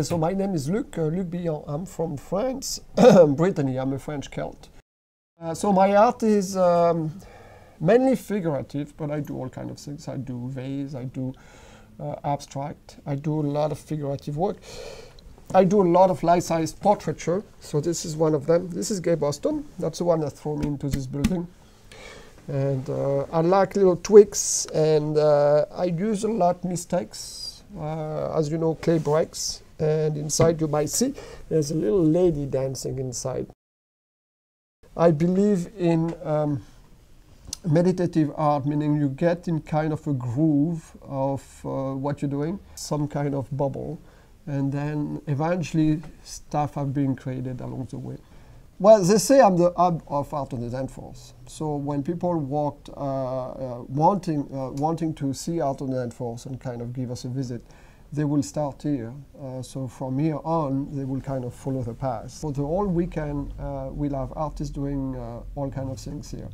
So my name is Luc, uh, Luc Bihan. I'm from France, Brittany. I'm a French Celt. Uh, so my art is um, mainly figurative, but I do all kind of things. I do vase, I do uh, abstract, I do a lot of figurative work. I do a lot of life-size portraiture. So this is one of them. This is Gay Boston. That's the one that threw me into this building. And uh, I like little tweaks, and uh, I use a lot mistakes. Uh, as you know, clay breaks, and inside you might see there's a little lady dancing inside. I believe in um, meditative art, meaning you get in kind of a groove of uh, what you're doing, some kind of bubble, and then eventually stuff are being created along the way. Well, they say I'm the hub of art the Danforth. So when people walked uh, uh, wanting, uh, wanting to see art the Danforth and kind of give us a visit, they will start here. Uh, so from here on, they will kind of follow the path. For the whole weekend, uh, we'll have artists doing uh, all kind of things here.